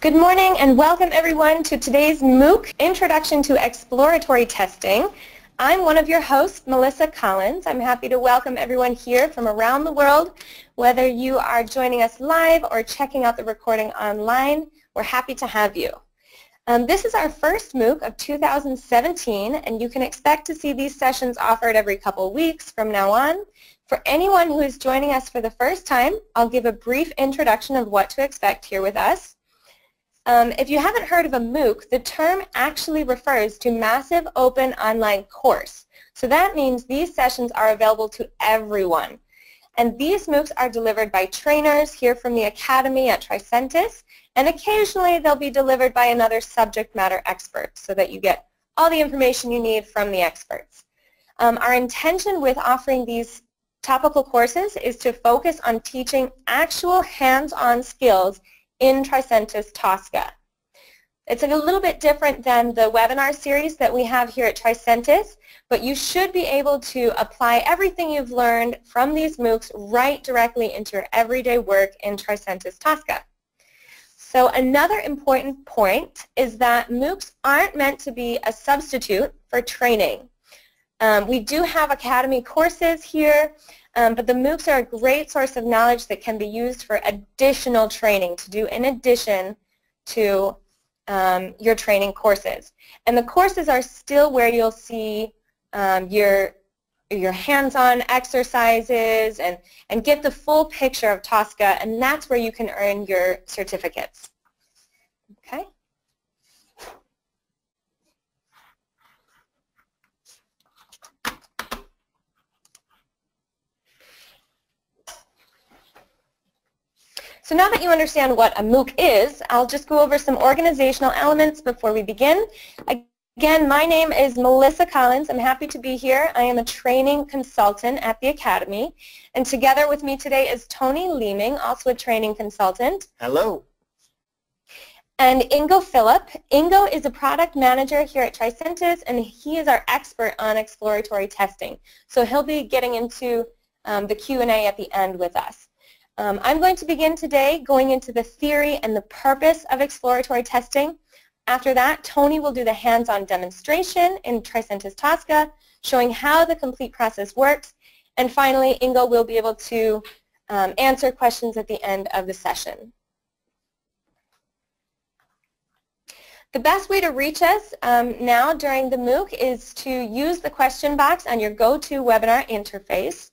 Good morning and welcome everyone to today's MOOC, Introduction to Exploratory Testing. I'm one of your hosts, Melissa Collins. I'm happy to welcome everyone here from around the world. Whether you are joining us live or checking out the recording online, we're happy to have you. Um, this is our first MOOC of 2017, and you can expect to see these sessions offered every couple weeks from now on. For anyone who is joining us for the first time, I'll give a brief introduction of what to expect here with us. Um, if you haven't heard of a MOOC, the term actually refers to Massive Open Online Course. So that means these sessions are available to everyone. And these MOOCs are delivered by trainers here from the Academy at Tricentis, and occasionally they'll be delivered by another subject matter expert so that you get all the information you need from the experts. Um, our intention with offering these topical courses is to focus on teaching actual hands-on skills in Tricentis Tosca. It's a little bit different than the webinar series that we have here at Tricentis, but you should be able to apply everything you've learned from these MOOCs right directly into your everyday work in Tricentis Tosca. So another important point is that MOOCs aren't meant to be a substitute for training. Um, we do have Academy courses here, um, but the MOOCs are a great source of knowledge that can be used for additional training to do in addition to um, your training courses. And the courses are still where you'll see um, your your hands-on exercises and, and get the full picture of Tosca, and that's where you can earn your certificates. Okay? So now that you understand what a MOOC is, I'll just go over some organizational elements before we begin. Again, my name is Melissa Collins. I'm happy to be here. I am a training consultant at the Academy. And together with me today is Tony Leeming, also a training consultant. Hello. And Ingo Philipp. Ingo is a product manager here at Tricentis, and he is our expert on exploratory testing. So he'll be getting into um, the Q&A at the end with us. Um, I'm going to begin today going into the theory and the purpose of exploratory testing. After that, Tony will do the hands-on demonstration in Tricentis Tosca, showing how the complete process works. And finally, Ingo will be able to um, answer questions at the end of the session. The best way to reach us um, now during the MOOC is to use the question box on your GoToWebinar interface.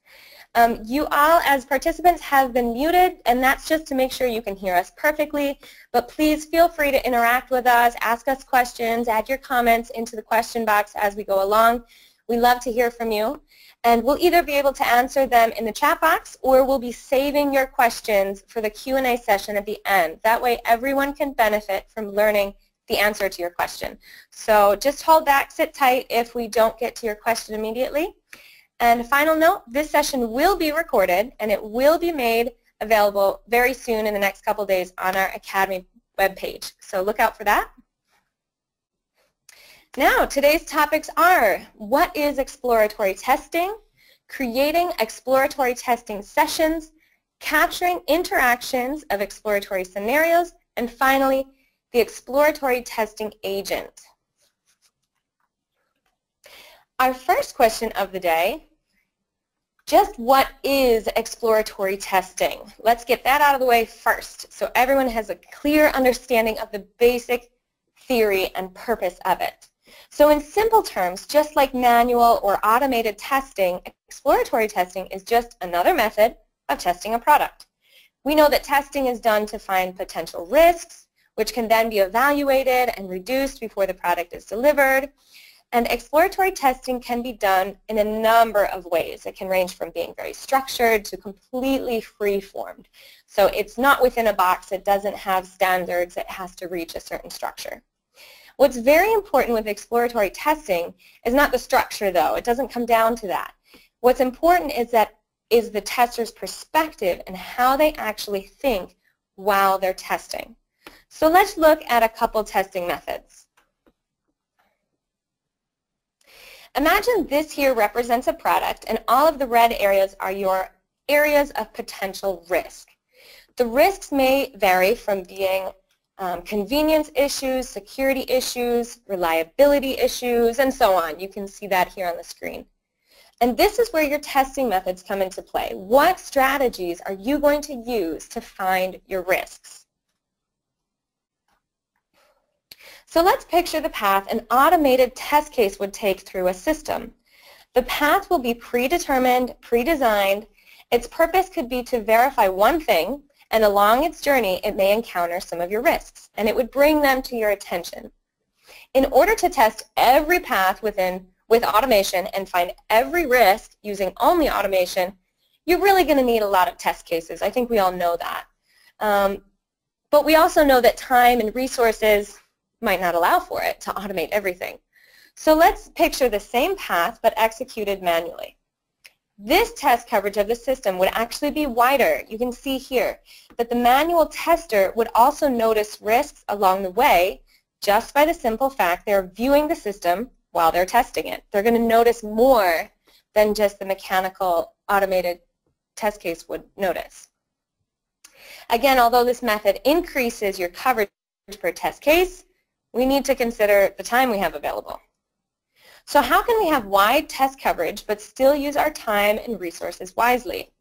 Um, you all as participants have been muted and that's just to make sure you can hear us perfectly but please feel free to interact with us, ask us questions, add your comments into the question box as we go along. We love to hear from you and we'll either be able to answer them in the chat box or we'll be saving your questions for the Q&A session at the end. That way everyone can benefit from learning the answer to your question. So just hold back, sit tight if we don't get to your question immediately. And final note, this session will be recorded and it will be made available very soon in the next couple days on our Academy webpage. So look out for that. Now, today's topics are what is exploratory testing, creating exploratory testing sessions, capturing interactions of exploratory scenarios, and finally, the exploratory testing agent. Our first question of the day just what is exploratory testing? Let's get that out of the way first so everyone has a clear understanding of the basic theory and purpose of it. So in simple terms, just like manual or automated testing, exploratory testing is just another method of testing a product. We know that testing is done to find potential risks, which can then be evaluated and reduced before the product is delivered. And exploratory testing can be done in a number of ways. It can range from being very structured to completely free-formed. So it's not within a box. It doesn't have standards. It has to reach a certain structure. What's very important with exploratory testing is not the structure, though. It doesn't come down to that. What's important is that is the tester's perspective and how they actually think while they're testing. So let's look at a couple testing methods. Imagine this here represents a product and all of the red areas are your areas of potential risk. The risks may vary from being um, convenience issues, security issues, reliability issues, and so on. You can see that here on the screen. And this is where your testing methods come into play. What strategies are you going to use to find your risks? So let's picture the path an automated test case would take through a system. The path will be predetermined, pre-designed. Its purpose could be to verify one thing, and along its journey, it may encounter some of your risks, and it would bring them to your attention. In order to test every path within with automation and find every risk using only automation, you're really going to need a lot of test cases. I think we all know that. Um, but we also know that time and resources might not allow for it to automate everything. So let's picture the same path but executed manually. This test coverage of the system would actually be wider. You can see here that the manual tester would also notice risks along the way just by the simple fact they're viewing the system while they're testing it. They're going to notice more than just the mechanical automated test case would notice. Again, although this method increases your coverage per test case, we need to consider the time we have available. So how can we have wide test coverage but still use our time and resources wisely?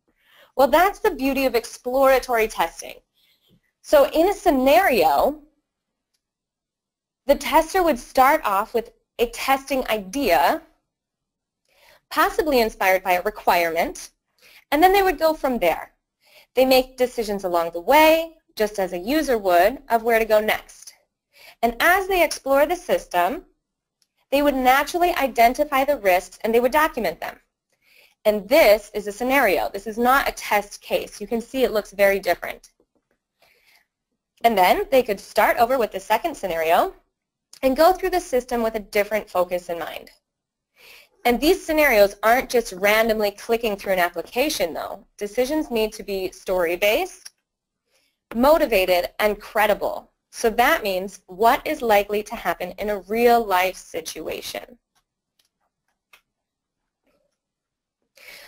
Well, that's the beauty of exploratory testing. So in a scenario, the tester would start off with a testing idea, possibly inspired by a requirement, and then they would go from there. They make decisions along the way, just as a user would, of where to go next. And as they explore the system, they would naturally identify the risks and they would document them. And this is a scenario. This is not a test case. You can see it looks very different. And then they could start over with the second scenario and go through the system with a different focus in mind. And these scenarios aren't just randomly clicking through an application, though. Decisions need to be story-based, motivated, and credible. So that means what is likely to happen in a real-life situation.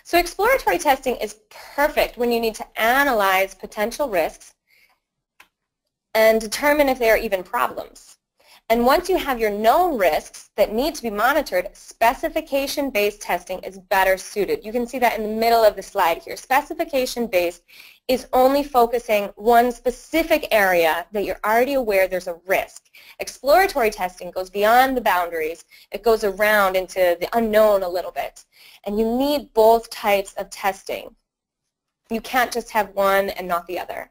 So exploratory testing is perfect when you need to analyze potential risks and determine if there are even problems. And once you have your known risks that need to be monitored, specification-based testing is better suited. You can see that in the middle of the slide here. Specification-based is only focusing one specific area that you're already aware there's a risk. Exploratory testing goes beyond the boundaries. It goes around into the unknown a little bit. And you need both types of testing. You can't just have one and not the other.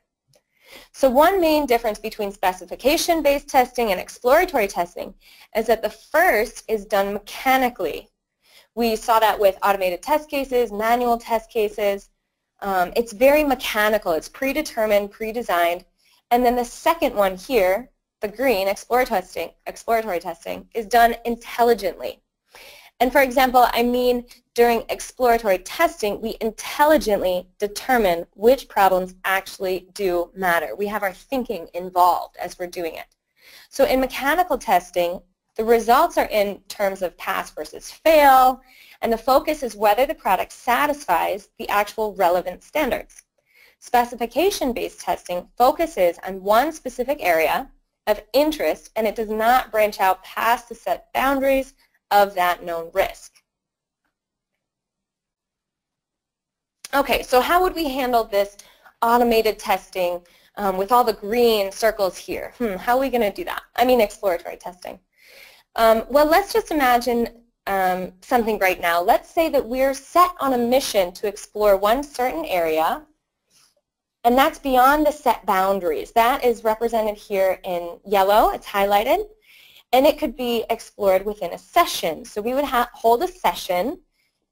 So one main difference between specification-based testing and exploratory testing is that the first is done mechanically. We saw that with automated test cases, manual test cases. Um, it's very mechanical. It's predetermined, pre-designed. And then the second one here, the green, exploratory testing, exploratory testing, is done intelligently. And for example, I mean during exploratory testing, we intelligently determine which problems actually do matter. We have our thinking involved as we're doing it. So in mechanical testing, the results are in terms of pass versus fail, and the focus is whether the product satisfies the actual relevant standards. Specification-based testing focuses on one specific area of interest, and it does not branch out past the set boundaries of that known risk. Okay, so how would we handle this automated testing um, with all the green circles here? Hmm, how are we going to do that? I mean exploratory testing. Um, well, let's just imagine um, something right now. Let's say that we're set on a mission to explore one certain area, and that's beyond the set boundaries. That is represented here in yellow. It's highlighted and it could be explored within a session. So we would hold a session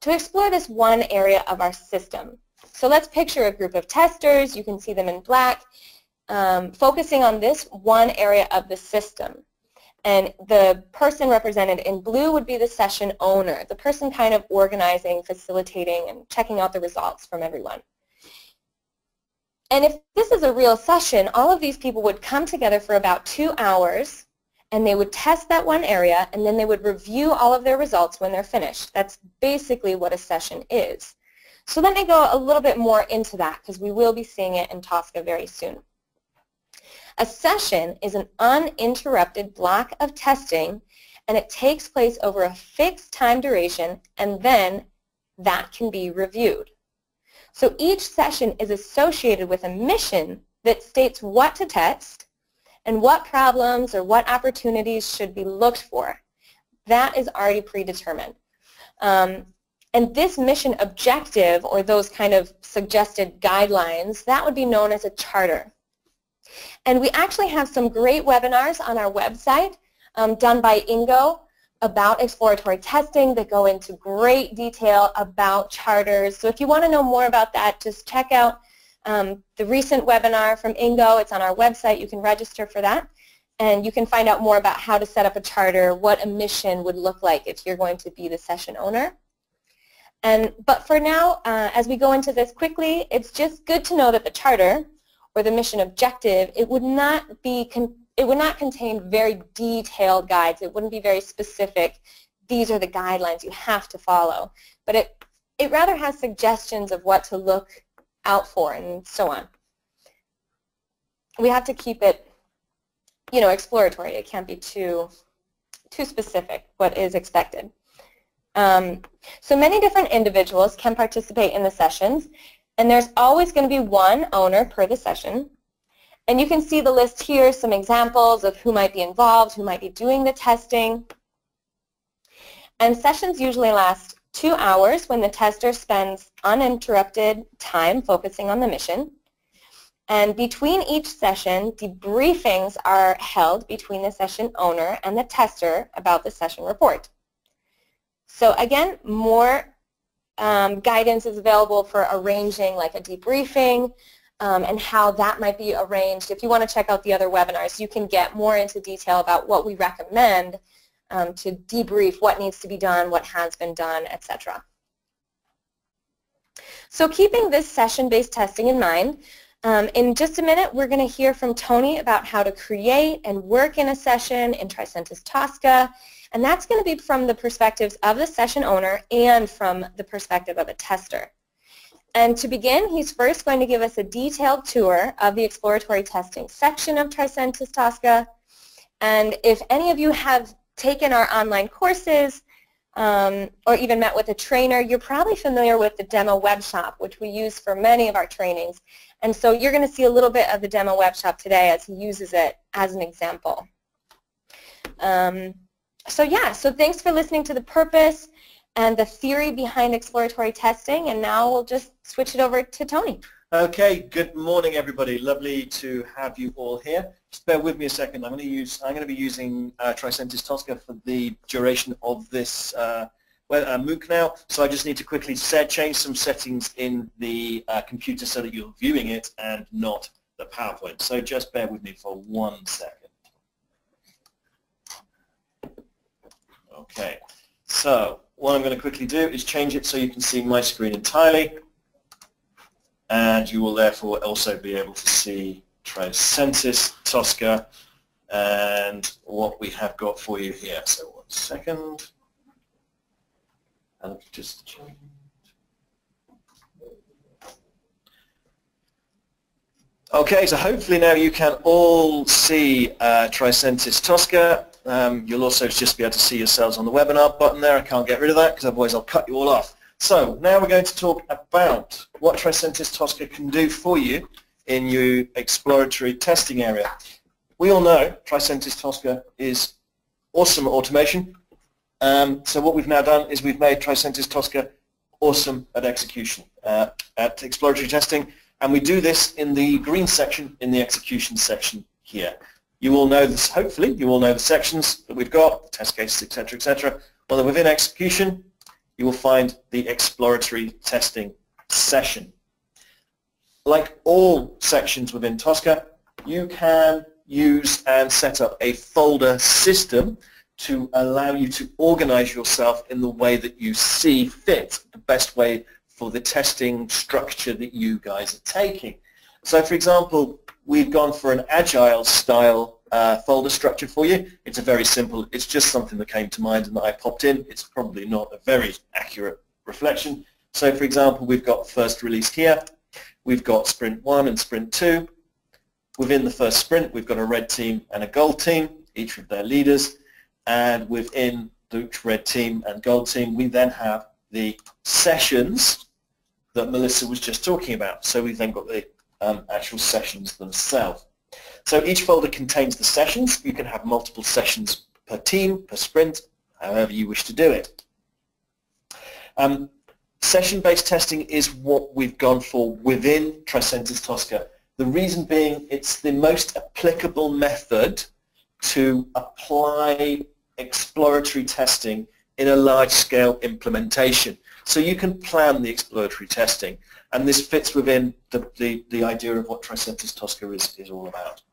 to explore this one area of our system. So let's picture a group of testers. You can see them in black, um, focusing on this one area of the system. And the person represented in blue would be the session owner, the person kind of organizing, facilitating, and checking out the results from everyone. And if this is a real session, all of these people would come together for about two hours and they would test that one area and then they would review all of their results when they're finished. That's basically what a session is. So let me go a little bit more into that because we will be seeing it in TOSCA very soon. A session is an uninterrupted block of testing and it takes place over a fixed time duration and then that can be reviewed. So each session is associated with a mission that states what to test and what problems or what opportunities should be looked for. That is already predetermined. Um, and this mission objective, or those kind of suggested guidelines, that would be known as a charter. And we actually have some great webinars on our website um, done by Ingo about exploratory testing that go into great detail about charters. So if you want to know more about that, just check out um, the recent webinar from Ingo. It's on our website. You can register for that. And you can find out more about how to set up a charter, what a mission would look like if you're going to be the session owner. And, but for now, uh, as we go into this quickly, it's just good to know that the charter, or the mission objective, it would not be it would not contain very detailed guides. It wouldn't be very specific. These are the guidelines you have to follow. But it, it rather has suggestions of what to look out for and so on. We have to keep it, you know, exploratory. It can't be too, too specific what is expected. Um, so many different individuals can participate in the sessions, and there's always going to be one owner per the session. And you can see the list here, some examples of who might be involved, who might be doing the testing. And sessions usually last two hours when the tester spends uninterrupted time focusing on the mission. And between each session, debriefings are held between the session owner and the tester about the session report. So again, more um, guidance is available for arranging like a debriefing, um, and how that might be arranged. If you want to check out the other webinars, you can get more into detail about what we recommend um, to debrief what needs to be done, what has been done, etc. So keeping this session-based testing in mind, um, in just a minute, we're going to hear from Tony about how to create and work in a session in Tricentis Tosca, and that's going to be from the perspectives of the session owner and from the perspective of a tester. And to begin, he's first going to give us a detailed tour of the exploratory testing section of Tricentis Tosca. And if any of you have taken our online courses um, or even met with a trainer, you're probably familiar with the demo web shop, which we use for many of our trainings. And so you're going to see a little bit of the demo web shop today as he uses it as an example. Um, so yeah, so thanks for listening to The Purpose and the theory behind exploratory testing. And now we'll just switch it over to Tony. Okay, good morning everybody. Lovely to have you all here. Just bear with me a second. I'm going to use I'm going to be using uh, Tricentis Tosca for the duration of this uh, well, uh, MOOC now. So I just need to quickly set, change some settings in the uh, computer so that you're viewing it and not the PowerPoint. So just bear with me for one second. Okay, so what I'm going to quickly do is change it so you can see my screen entirely and you will therefore also be able to see Tricentis, Tosca and what we have got for you here. So one second. And just change. Okay, so hopefully now you can all see uh, Tricentis Tosca um, you'll also just be able to see yourselves on the webinar button there. I can't get rid of that because otherwise I'll cut you all off. So now we're going to talk about what Tricentis Tosca can do for you in your exploratory testing area. We all know Tricentis Tosca is awesome at automation. Um, so what we've now done is we've made Tricentis Tosca awesome at execution, uh, at exploratory testing, and we do this in the green section in the execution section here. You all know this, hopefully, you all know the sections that we've got, the test cases, etc., etc. Well, within execution, you will find the exploratory testing session. Like all sections within Tosca, you can use and set up a folder system to allow you to organize yourself in the way that you see fit, the best way for the testing structure that you guys are taking. So for example, we've gone for an agile style uh, folder structure for you. It's a very simple, it's just something that came to mind and that I popped in. It's probably not a very accurate reflection. So for example, we've got first release here. We've got sprint 1 and sprint 2. Within the first sprint, we've got a red team and a gold team, each with their leaders. And within the red team and gold team, we then have the sessions that Melissa was just talking about. So we've then got the um, actual sessions themselves. So each folder contains the sessions. You can have multiple sessions per team, per sprint, however you wish to do it. Um, Session-based testing is what we've gone for within Tricentis Tosca. The reason being it's the most applicable method to apply exploratory testing in a large-scale implementation. So you can plan the exploratory testing, and this fits within the, the, the idea of what Tricentis Tosca is, is all about.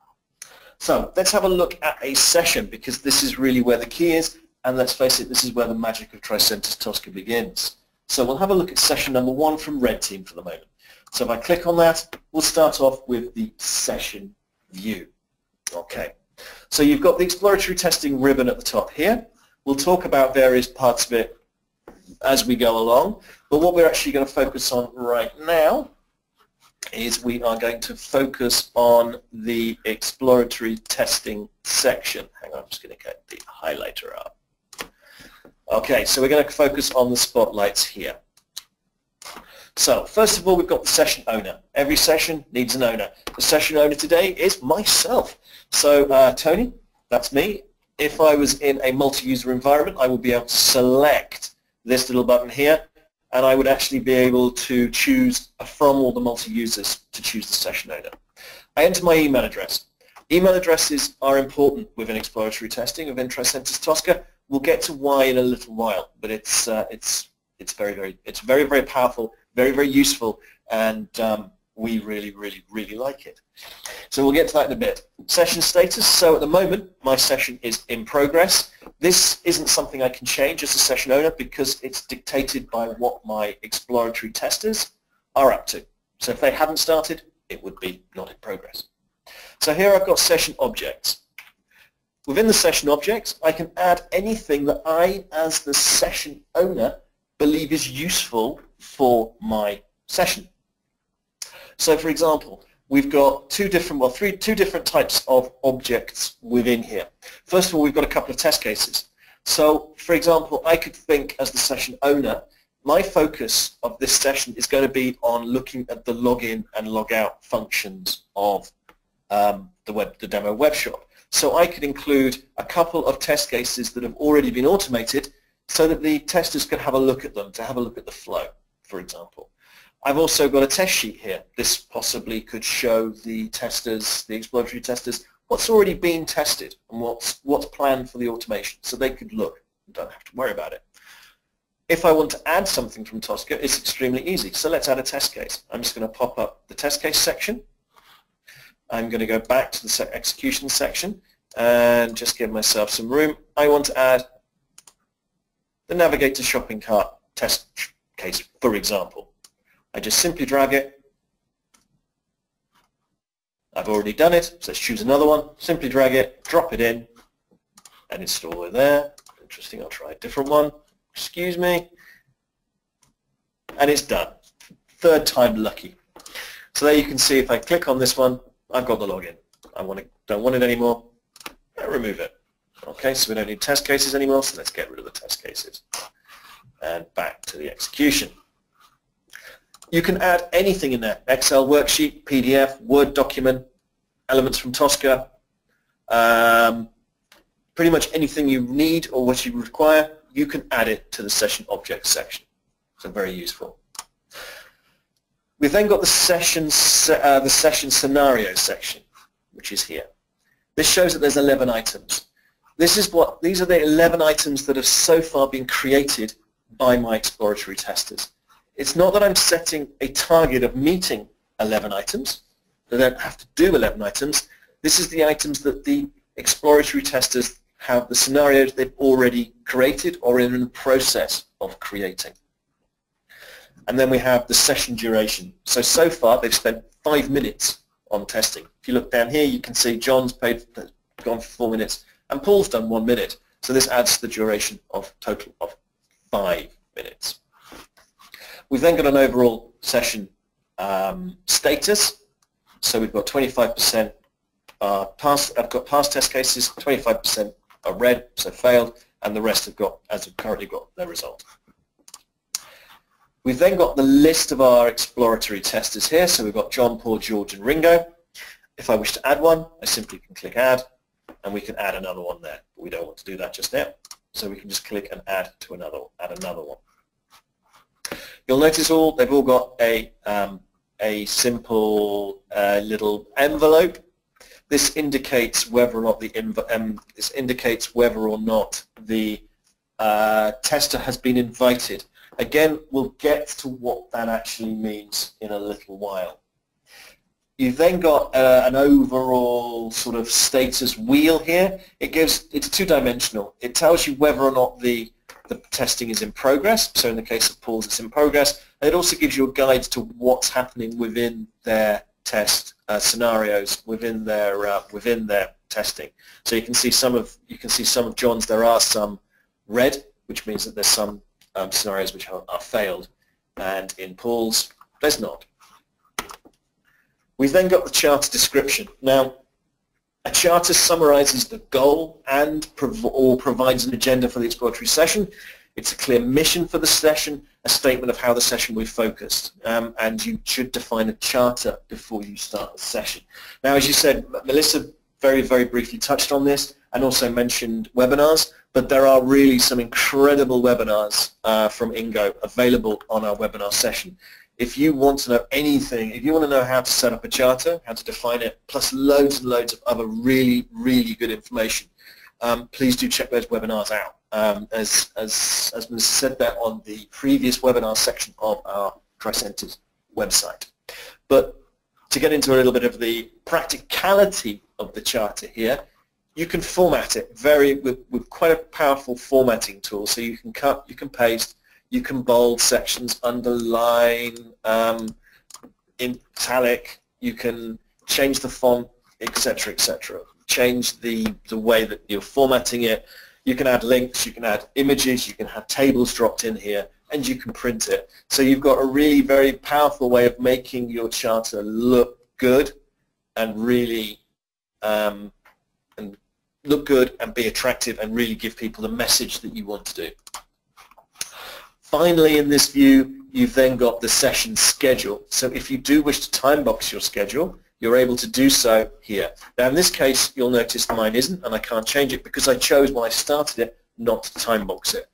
So let's have a look at a session, because this is really where the key is, and let's face it, this is where the magic of Tricentis Tosca begins. So we'll have a look at session number one from Red Team for the moment. So if I click on that, we'll start off with the session view. Okay, so you've got the exploratory testing ribbon at the top here. We'll talk about various parts of it as we go along, but what we're actually going to focus on right now is we are going to focus on the exploratory testing section. Hang on, I'm just going to get the highlighter up. Okay, so we're going to focus on the spotlights here. So first of all, we've got the session owner. Every session needs an owner. The session owner today is myself. So uh, Tony, that's me. If I was in a multi-user environment, I would be able to select this little button here, and I would actually be able to choose from all the multi-users to choose the session owner. I enter my email address. Email addresses are important within exploratory testing of Tricentis Tosca We'll get to why in a little while, but it's uh, it's it's very very it's very very powerful, very very useful, and um, we really really really like it. So we'll get to that in a bit. Session status. So at the moment, my session is in progress. This isn't something I can change as a session owner because it's dictated by what my exploratory testers are up to. So if they haven't started, it would be not in progress. So here I've got session objects. Within the session objects, I can add anything that I, as the session owner, believe is useful for my session. So for example, we've got two different, well, three, two different types of objects within here. First of all, we've got a couple of test cases. So, for example, I could think as the session owner, my focus of this session is going to be on looking at the login and logout functions of um, the web, the demo web shop. So I could include a couple of test cases that have already been automated so that the testers can have a look at them, to have a look at the flow, for example. I've also got a test sheet here. This possibly could show the testers, the exploratory testers, what's already been tested and what's, what's planned for the automation so they could look and don't have to worry about it. If I want to add something from Tosca, it's extremely easy. So let's add a test case. I'm just going to pop up the test case section I'm going to go back to the execution section and just give myself some room. I want to add the navigate to shopping cart test case, for example. I just simply drag it. I've already done it, so let's choose another one. Simply drag it, drop it in, and install it there. Interesting, I'll try a different one. Excuse me. And it's done. Third time lucky. So there you can see if I click on this one, I've got the login. I want it, don't want it anymore. I remove it. Okay, so we don't need test cases anymore, so let's get rid of the test cases. And back to the execution. You can add anything in there, Excel worksheet, PDF, Word document, elements from Tosca, um, pretty much anything you need or what you require, you can add it to the session objects section. So very useful. We've then got the session, uh, the session scenario section, which is here. This shows that there's 11 items. This is what, these are the 11 items that have so far been created by my exploratory testers. It's not that I'm setting a target of meeting 11 items. They don't have to do 11 items. This is the items that the exploratory testers have, the scenarios they've already created or in the process of creating. And then we have the session duration. So, so far they've spent five minutes on testing. If you look down here, you can see John's paid, gone for four minutes, and Paul's done one minute. So this adds to the duration of total of five minutes. We've then got an overall session um, status. So we've got 25% are passed, I've got passed test cases, 25% are red, so failed, and the rest have got, as have currently got their result. We've then got the list of our exploratory testers here. So we've got John, Paul, George, and Ringo. If I wish to add one, I simply can click add, and we can add another one there. We don't want to do that just now. So we can just click and add to another, add another one. You'll notice all they've all got a um, a simple uh, little envelope. This indicates whether or not the um, this indicates whether or not the uh, tester has been invited Again, we'll get to what that actually means in a little while. You've then got uh, an overall sort of status wheel here. It gives, it's two-dimensional. It tells you whether or not the, the testing is in progress. So in the case of Paul's, it's in progress. And it also gives you a guide to what's happening within their test uh, scenarios, within their uh, within their testing. So you can see some of you can see some of John's. There are some red, which means that there's some um, scenarios which are, are, failed, and in Paul's, there's not. We've then got the charter description. Now, a charter summarizes the goal and prov or provides an agenda for the exploratory session. It's a clear mission for the session, a statement of how the session will be focused, um, and you should define a charter before you start the session. Now, as you said, Melissa very, very briefly touched on this and also mentioned webinars, but there are really some incredible webinars uh, from Ingo available on our webinar session. If you want to know anything, if you want to know how to set up a charter, how to define it, plus loads and loads of other really, really good information, um, please do check those webinars out. Um, as, as, as was said there on the previous webinar section of our Tricentis website. But to get into a little bit of the practicality of the charter here, you can format it very with, with quite a powerful formatting tool. So you can cut, you can paste, you can bold sections, underline, um, italic, you can change the font, etc., etc. Change the, the way that you're formatting it. You can add links, you can add images, you can have tables dropped in here, and you can print it. So you've got a really very powerful way of making your charter look good and really um, and look good and be attractive and really give people the message that you want to do. Finally, in this view, you've then got the session schedule. So if you do wish to time box your schedule, you're able to do so here. Now in this case, you'll notice mine isn't, and I can't change it because I chose when I started it not to time box it.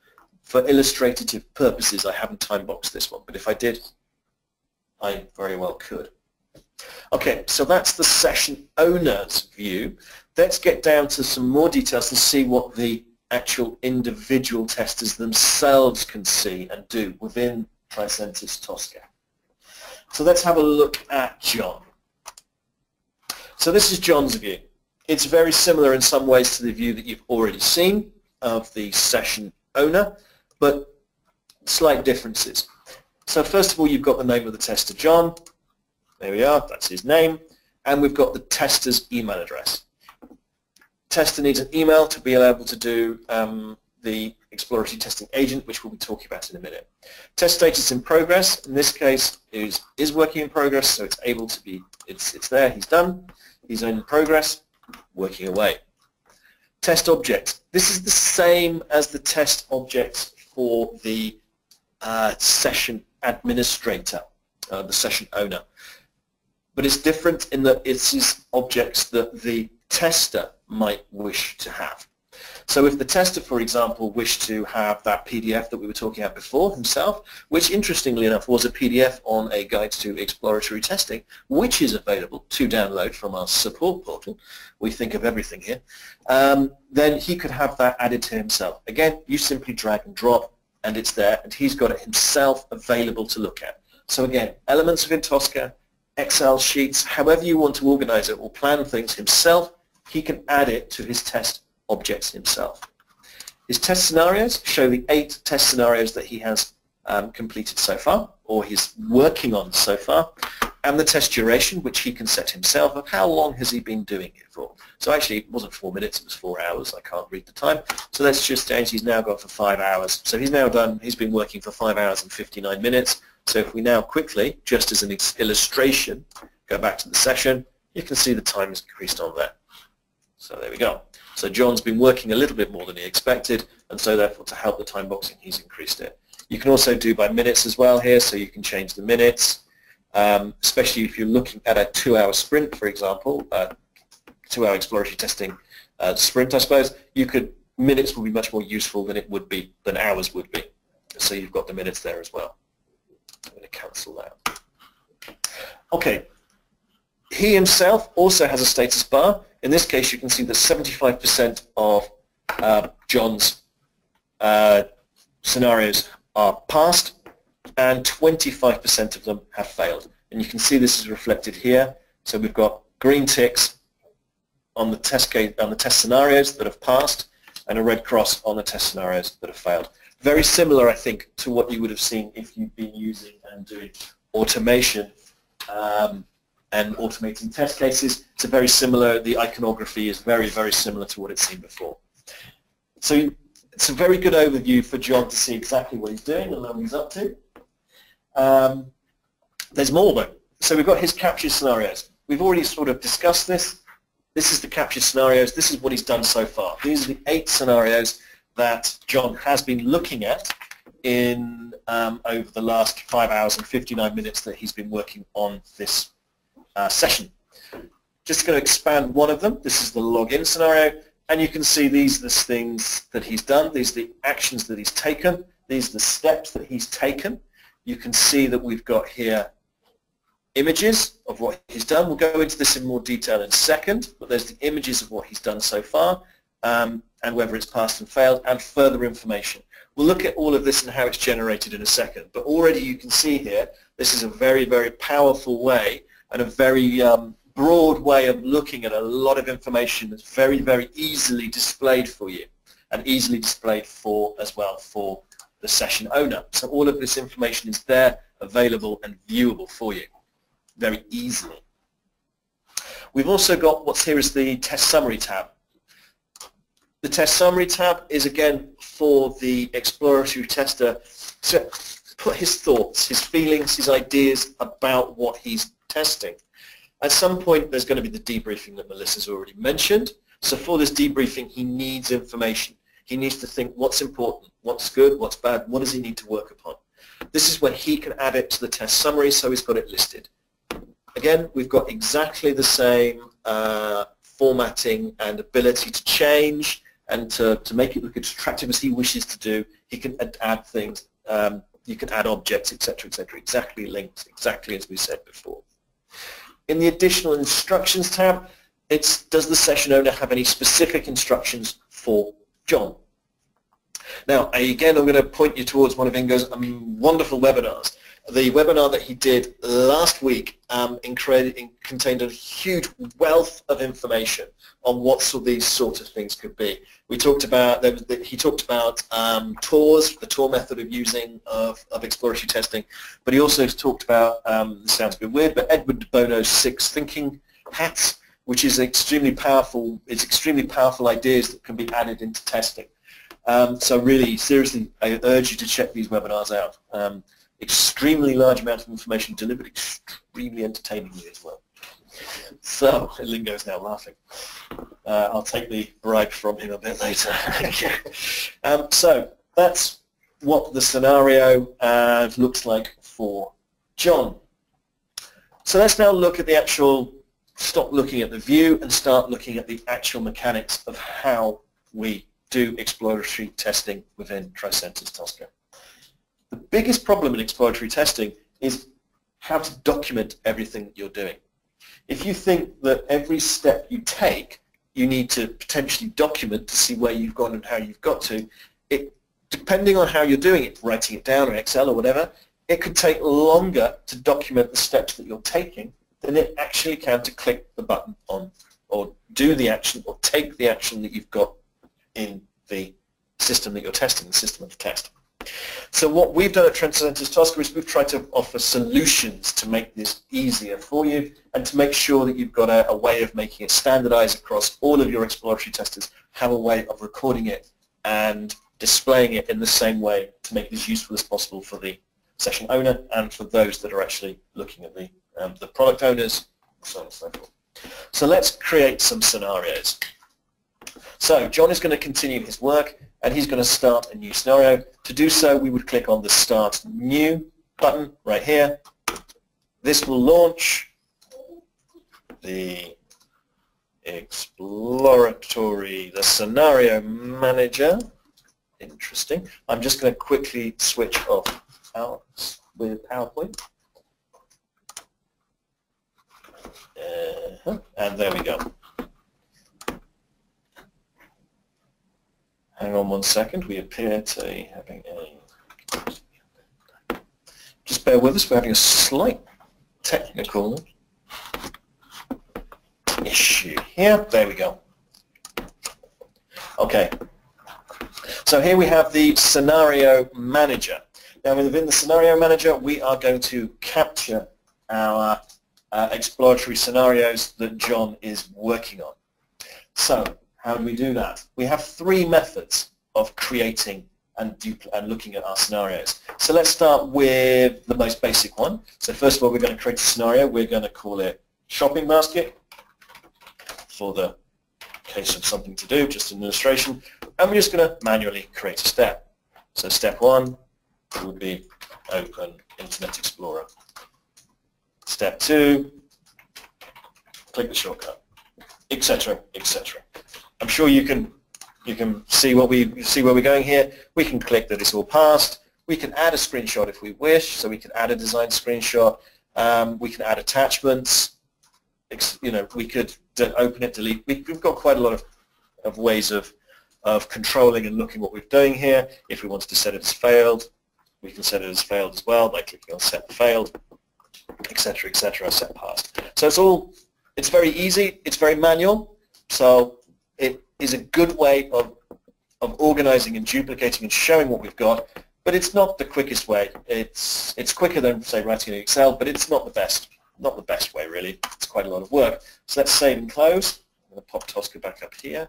For illustrative purposes, I haven't time boxed this one, but if I did, I very well could. Okay, so that's the session owner's view. Let's get down to some more details and see what the actual individual testers themselves can see and do within Tricentis Tosca. So let's have a look at John. So this is John's view. It's very similar in some ways to the view that you've already seen of the session owner, but slight differences. So first of all, you've got the name of the tester, John. There we are, that's his name. And we've got the tester's email address. Tester needs an email to be able to do um, the exploratory testing agent, which we'll be talking about in a minute. Test status in progress, in this case, is, is working in progress, so it's able to be, it's, it's there, he's done, he's in progress, working away. Test object. This is the same as the test object for the uh, session administrator, uh, the session owner but it's different in that it's objects that the tester might wish to have. So if the tester, for example, wished to have that PDF that we were talking about before himself, which interestingly enough was a PDF on a guide to exploratory testing, which is available to download from our support portal, we think of everything here, um, then he could have that added to himself. Again, you simply drag and drop and it's there and he's got it himself available to look at. So again, elements of Tosca, Excel sheets, however you want to organize it or plan things himself, he can add it to his test objects himself. His test scenarios show the eight test scenarios that he has um, completed so far, or he's working on so far, and the test duration, which he can set himself, of how long has he been doing it for. So actually, it wasn't four minutes, it was four hours. I can't read the time. So let's just change, he's now gone for five hours. So he's now done, he's been working for five hours and 59 minutes. So if we now quickly, just as an illustration, go back to the session, you can see the time has increased on there. So there we go. So John's been working a little bit more than he expected, and so therefore to help the time boxing, he's increased it. You can also do by minutes as well here, so you can change the minutes, um, especially if you're looking at a two-hour sprint, for example, uh, two-hour exploratory testing uh, sprint, I suppose. You could minutes will be much more useful than it would be than hours would be. So you've got the minutes there as well. I'm going to cancel that. Okay. He himself also has a status bar. In this case, you can see that 75% of uh, John's uh, scenarios are passed and 25% of them have failed. And you can see this is reflected here. So we've got green ticks on the test case, on the test scenarios that have passed and a red cross on the test scenarios that have failed. Very similar, I think, to what you would have seen if you'd been using and doing automation um, and automating test cases. It's a very similar, the iconography is very, very similar to what it's seen before. So it's a very good overview for John to see exactly what he's doing and what he's up to. Um, there's more though. So we've got his capture scenarios. We've already sort of discussed this. This is the capture scenarios. This is what he's done so far. These are the eight scenarios that John has been looking at in um, over the last five hours and 59 minutes that he's been working on this uh, session. Just going to expand one of them. This is the login scenario. And you can see these are the things that he's done. These are the actions that he's taken. These are the steps that he's taken. You can see that we've got here images of what he's done. We'll go into this in more detail in a second, but there's the images of what he's done so far um, and whether it's passed and failed and further information. We'll look at all of this and how it's generated in a second, but already you can see here this is a very, very powerful way and a very um, broad way of looking at a lot of information that's very, very easily displayed for you and easily displayed for as well for the session owner. So all of this information is there, available and viewable for you very easily. We've also got what's here is the test summary tab. The test summary tab is again for the exploratory tester to put his thoughts, his feelings, his ideas about what he's testing. At some point there's going to be the debriefing that Melissa's already mentioned. So for this debriefing he needs information. He needs to think what's important, what's good, what's bad, what does he need to work upon. This is when he can add it to the test summary so he's got it listed. Again, we've got exactly the same uh, formatting and ability to change and to, to make it look as attractive as he wishes to do. He can add, add things, um, you can add objects, etc., etc., exactly links, exactly as we said before. In the additional instructions tab, it's does the session owner have any specific instructions for John? Now, again, I'm going to point you towards one of Ingo's um, wonderful webinars the webinar that he did last week um, in in, contained a huge wealth of information on what sort of these sorts of things could be. We talked about, the, he talked about um, tours, the tour method of using of, of exploratory testing, but he also talked about, um, this sounds a bit weird, but Edward de Bono's six thinking hats, which is extremely powerful, it's extremely powerful ideas that can be added into testing. Um, so really, seriously, I urge you to check these webinars out. Um, extremely large amount of information delivered extremely entertainingly as well. So, Ingo's now laughing. Uh, I'll take the bribe from him a bit later. um, so, that's what the scenario uh, looks like for John. So let's now look at the actual, stop looking at the view and start looking at the actual mechanics of how we do exploratory testing within Tricentis Tosca. The biggest problem in exploratory testing is how to document everything you're doing. If you think that every step you take, you need to potentially document to see where you've gone and how you've got to, it, depending on how you're doing it, writing it down or Excel or whatever, it could take longer to document the steps that you're taking than it actually can to click the button on or do the action or take the action that you've got in the system that you're testing, the system of the test. So what we've done at Tricentis Tosca is we've tried to offer solutions to make this easier for you and to make sure that you've got a, a way of making it standardized across all of your exploratory testers, have a way of recording it and displaying it in the same way to make it as useful as possible for the session owner and for those that are actually looking at the, um, the product owners, so on and so forth. So let's create some scenarios. So John is going to continue his work and he's going to start a new scenario. To do so, we would click on the Start New button right here. This will launch the exploratory, the scenario manager. Interesting. I'm just going to quickly switch off with PowerPoint. Uh, and there we go. Hang on one second. We appear to be having a... Just bear with us. We're having a slight technical issue here. There we go. Okay. So here we have the scenario manager. Now within the scenario manager, we are going to capture our uh, exploratory scenarios that John is working on. So how do we do that? We have three methods of creating and, and looking at our scenarios. So let's start with the most basic one. So first of all, we're going to create a scenario. We're going to call it shopping basket for the case of something to do, just an illustration. And we're just going to manually create a step. So step one would be open Internet Explorer. Step two, click the shortcut, etc., etc. I'm sure you can you can see what we see where we're going here. We can click that it's all passed. We can add a screenshot if we wish, so we can add a design screenshot. Um, we can add attachments. You know, we could open it, delete. We've got quite a lot of, of ways of of controlling and looking what we're doing here. If we wanted to set it as failed, we can set it as failed as well by clicking on set failed, etc., etc., set passed. So it's all, it's very easy, it's very manual, so it is a good way of, of organizing and duplicating and showing what we've got, but it's not the quickest way. It's, it's quicker than, say, writing in Excel, but it's not the best, not the best way, really. It's quite a lot of work. So let's save and close. I'm going to pop Tosca back up here.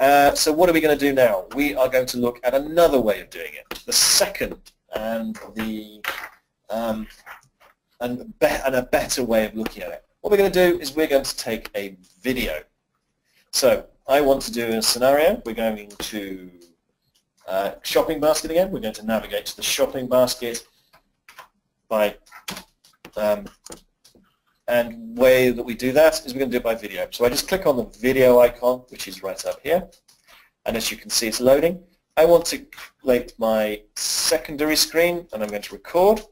Uh, so what are we going to do now? We are going to look at another way of doing it. The second and the um, and, and a better way of looking at it. What we're going to do is we're going to take a video. So I want to do a scenario. We're going to uh, shopping basket again. We're going to navigate to the shopping basket by um, and way that we do that is we're going to do it by video. So I just click on the video icon, which is right up here. And as you can see, it's loading. I want to create my secondary screen, and I'm going to record.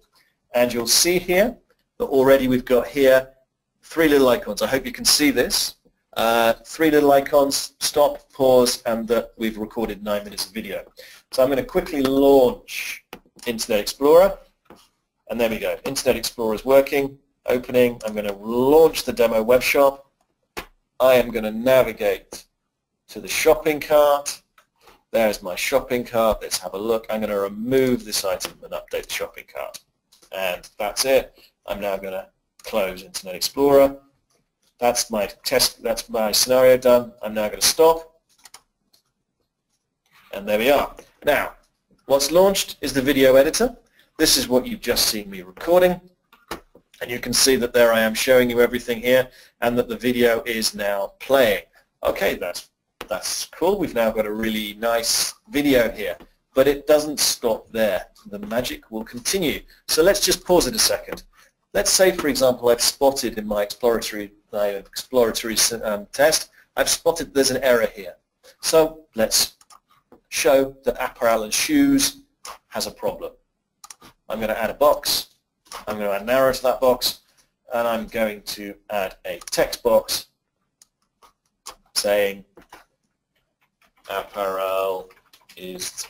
And you'll see here that already we've got here three little icons. I hope you can see this. Uh, three little icons, stop, pause, and that we've recorded nine minutes of video. So I'm going to quickly launch Internet Explorer. And there we go. Internet Explorer is working, opening. I'm going to launch the demo web shop. I am going to navigate to the shopping cart. There's my shopping cart. Let's have a look. I'm going to remove this item and update the shopping cart. And that's it. I'm now going to close Internet Explorer. That's my test, that's my scenario done. I'm now going to stop. And there we are. Now, what's launched is the video editor. This is what you've just seen me recording. And you can see that there I am showing you everything here and that the video is now playing. Okay, that's, that's cool. We've now got a really nice video here. But it doesn't stop there. The magic will continue. So let's just pause it a second. Let's say, for example, I've spotted in my exploratory, my exploratory um, test, I've spotted there's an error here. So let's show that apparel and shoes has a problem. I'm going to add a box. I'm going to add an arrow to that box, and I'm going to add a text box saying apparel is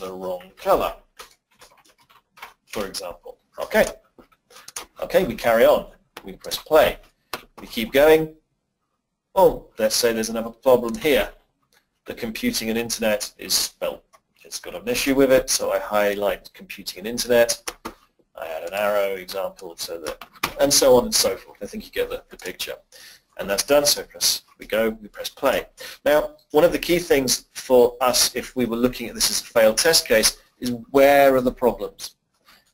the wrong color, for example. Okay. Okay, we carry on. We press play. We keep going. Oh, let's say there's another problem here. The computing and internet is spelled. It's got an issue with it, so I highlight computing and internet. I add an arrow example so that, and so on and so forth. I think you get the, the picture. And that's done, so press, we go, we press play. Now, one of the key things for us, if we were looking at this as a failed test case, is where are the problems?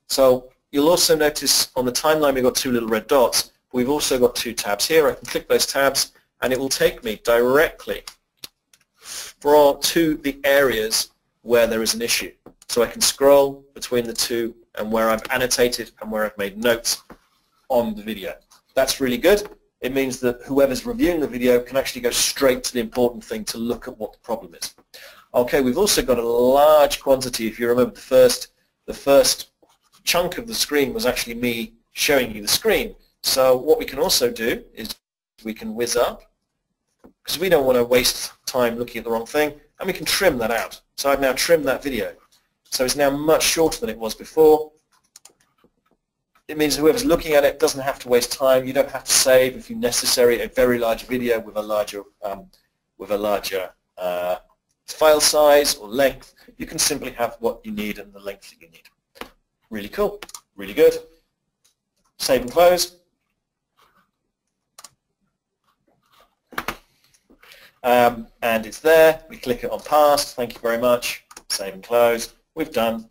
So You'll also notice on the timeline we've got two little red dots. We've also got two tabs here. I can click those tabs and it will take me directly to the areas where there is an issue. So I can scroll between the two and where I've annotated and where I've made notes on the video. That's really good. It means that whoever's reviewing the video can actually go straight to the important thing to look at what the problem is. Okay, we've also got a large quantity. If you remember the first, the first chunk of the screen was actually me showing you the screen. So what we can also do is we can whiz up because we don't want to waste time looking at the wrong thing and we can trim that out. So I've now trimmed that video. So it's now much shorter than it was before. It means whoever's looking at it doesn't have to waste time. You don't have to save, if you necessary, a very large video with a larger, um, with a larger uh, file size or length. You can simply have what you need and the length that you need. Really cool. Really good. Save and close. Um, and it's there. We click it on past. Thank you very much. Save and close. We've done.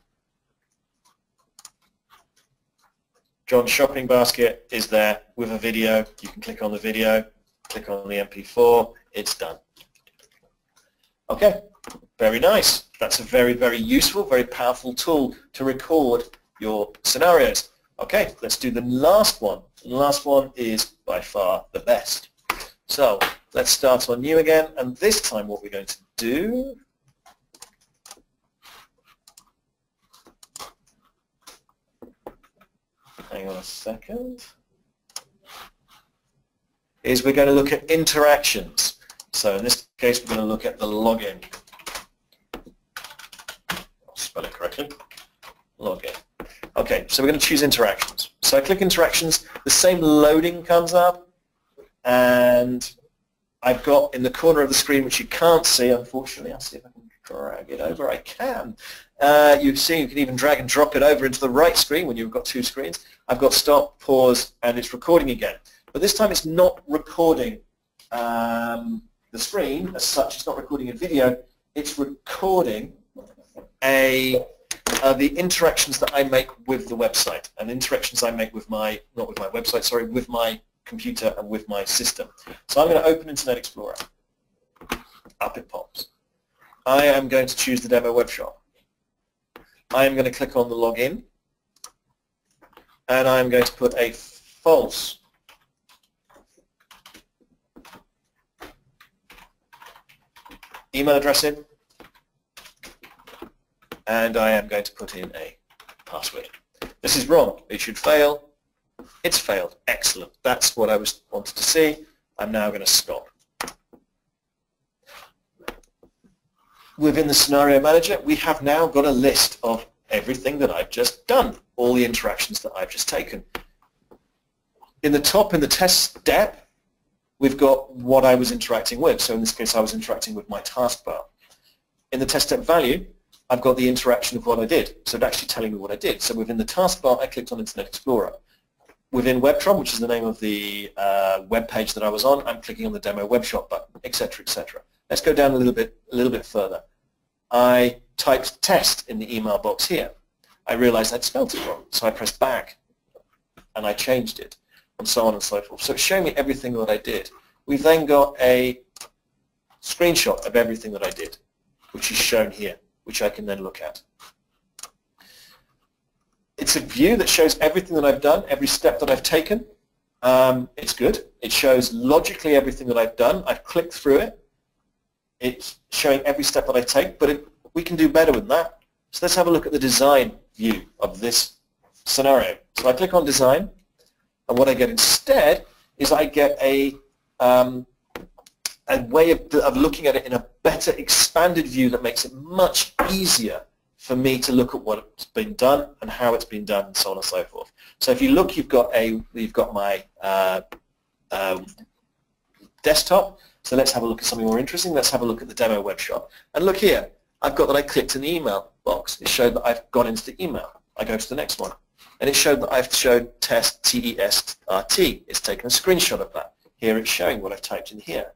John's shopping basket is there with a video. You can click on the video, click on the MP4. It's done. Okay, very nice. That's a very, very useful, very powerful tool to record your scenarios. Okay, let's do the last one. The last one is by far the best. So let's start on new again, and this time what we're going to do hang on a second, is we're going to look at interactions. So in this case, we're going to look at the login. I'll spell it correctly. Login. Okay, so we're going to choose interactions. So I click interactions, the same loading comes up, and I've got in the corner of the screen, which you can't see, unfortunately, I'll see if I can drag it over. I can. Uh, you see, you can even drag and drop it over into the right screen when you've got two screens. I've got stop, pause, and it's recording again. But this time it's not recording um, the screen as such. It's not recording a video. It's recording a uh, the interactions that I make with the website and interactions I make with my, not with my website, sorry, with my computer and with my system. So I'm going to open Internet Explorer. Up it pops. I am going to choose the demo web shop. I am going to click on the login and I'm going to put a false email address in and I am going to put in a password. This is wrong. It should fail. It's failed. Excellent. That's what I was wanted to see. I'm now going to stop. Within the Scenario Manager, we have now got a list of everything that I've just done, all the interactions that I've just taken. In the top, in the test step, we've got what I was interacting with. So in this case, I was interacting with my taskbar. In the test step value, I've got the interaction of what I did. So it's actually telling me what I did. So within the taskbar, I clicked on Internet Explorer. Within Webtron, which is the name of the uh, web page that I was on, I'm clicking on the demo web shop button, etc., etc. Let's go down a little bit, a little bit further. I typed test in the email box here. I realized I'd spelled it wrong, so I pressed back and I changed it, and so on and so forth. So it's showing me everything that I did. We've then got a screenshot of everything that I did, which is shown here which I can then look at. It's a view that shows everything that I've done, every step that I've taken. Um, it's good. It shows logically everything that I've done. I've clicked through it. It's showing every step that I take, but it, we can do better than that. So let's have a look at the design view of this scenario. So I click on design, and what I get instead is I get a um, a way of, of looking at it in a better expanded view that makes it much easier for me to look at what's been done and how it's been done and so on and so forth. So if you look, you've got a you've got my uh, um, desktop. So let's have a look at something more interesting. Let's have a look at the demo web shop. And look here, I've got that I clicked in the email box. It showed that I've gone into the email. I go to the next one. And it showed that I've showed test T-E-S-R-T. It's taken a screenshot of that. Here it's showing what I've typed in here.